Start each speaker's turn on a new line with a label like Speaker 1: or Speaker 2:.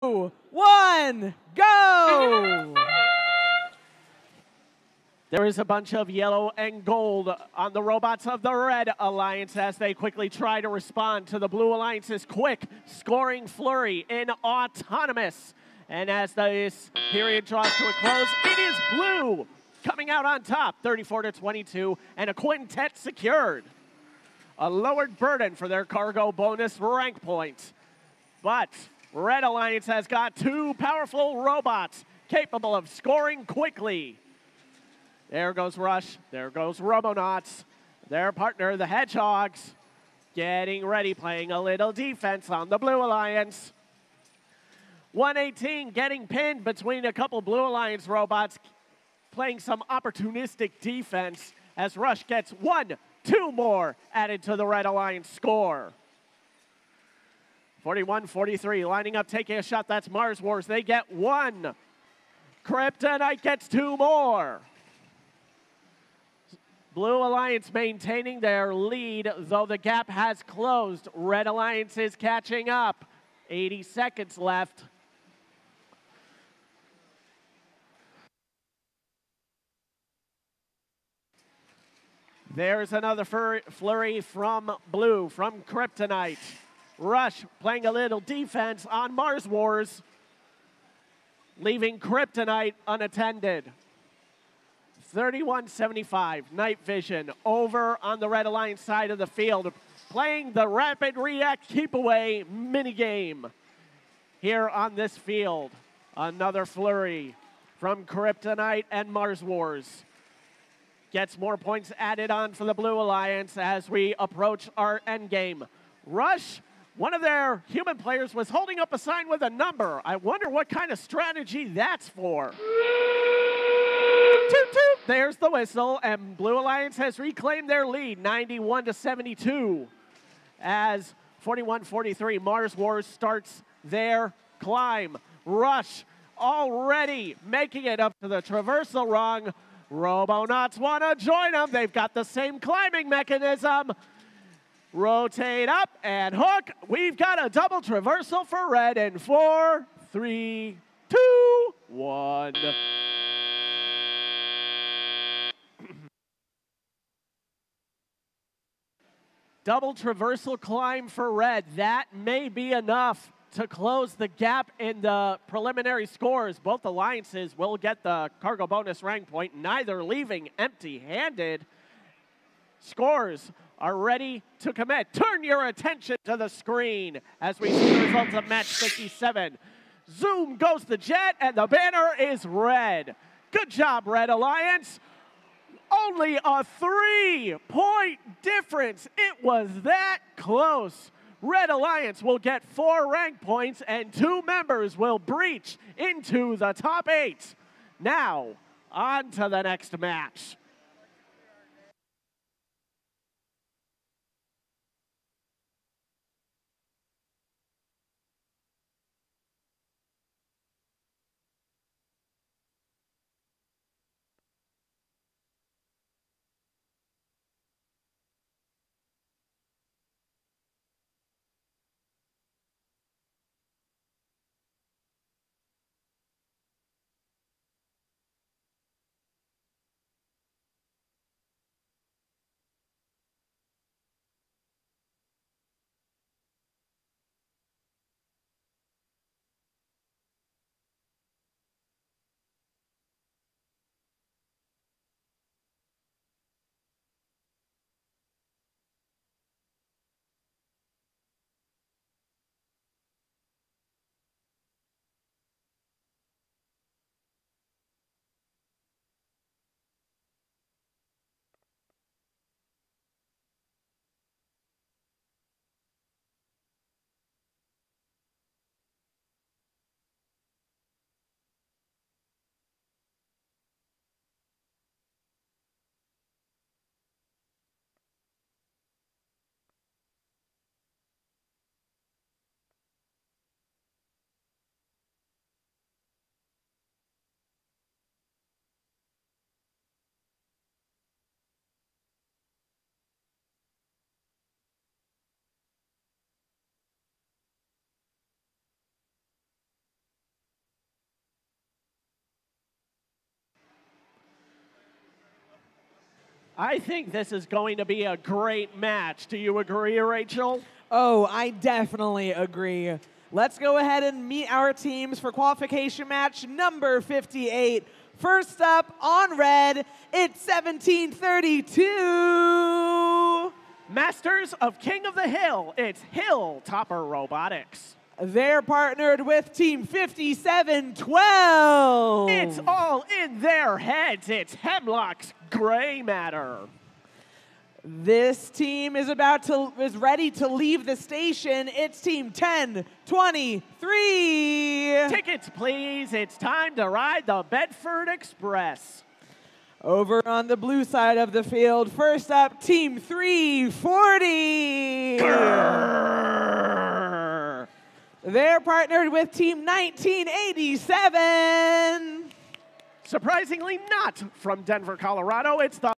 Speaker 1: one, go!
Speaker 2: There is a bunch of yellow and gold on the robots of the Red Alliance as they quickly try to respond to the Blue Alliance's quick scoring flurry in Autonomous. And as this period draws to a close, it is Blue coming out on top, 34 to 22, and a quintet secured. A lowered burden for their cargo bonus rank point. But Red Alliance has got two powerful robots capable of scoring quickly. There goes Rush. There goes Robonauts. Their partner, the Hedgehogs, getting ready, playing a little defense on the Blue Alliance. 118 getting pinned between a couple Blue Alliance robots, playing some opportunistic defense as Rush gets one, two more added to the Red Alliance score. 41 43, lining up, taking a shot. That's Mars Wars. They get one. Kryptonite gets two more. Blue Alliance maintaining their lead, though the gap has closed. Red Alliance is catching up. 80 seconds left. There's another flurry from Blue, from Kryptonite. Rush playing a little defense on Mars Wars, leaving Kryptonite unattended. 31-75, Night Vision over on the Red Alliance side of the field, playing the Rapid React Keep Away minigame here on this field. Another flurry from Kryptonite and Mars Wars. Gets more points added on for the Blue Alliance as we approach our end game. Rush, one of their human players was holding up a sign with a number. I wonder what kind of strategy that's for. Toot toot. There's the whistle, and Blue Alliance has reclaimed their lead, 91 to 72. As 41-43, Mars Wars starts their climb. Rush already making it up to the traversal rung. Robonauts want to join them. They've got the same climbing mechanism. Rotate up and hook. We've got a double traversal for red in four, three, two, one. Double traversal climb for red. That may be enough to close the gap in the preliminary scores. Both alliances will get the cargo bonus rank point, neither leaving empty handed. Scores are ready to commit. Turn your attention to the screen as we see the results of match 57. Zoom goes the jet, and the banner is red. Good job, Red Alliance. Only a three point difference. It was that close. Red Alliance will get four rank points and two members will breach into the top eight. Now, on to the next match. I think this is going to be a great match. Do you agree, Rachel?
Speaker 1: Oh, I definitely agree. Let's go ahead and meet our teams for qualification match number 58. First up on red, it's 1732.
Speaker 2: Masters of King of the Hill, it's Hill Topper Robotics.
Speaker 1: They're partnered with Team 5712.
Speaker 2: In their heads. It's Hemlock's Gray Matter.
Speaker 1: This team is about to is ready to leave the station. It's team 1023.
Speaker 2: Tickets, please. It's time to ride the Bedford Express.
Speaker 1: Over on the blue side of the field, first up, team 340.
Speaker 2: Grrr.
Speaker 1: They're partnered with team 1987.
Speaker 2: Surprisingly not from Denver, Colorado. It's the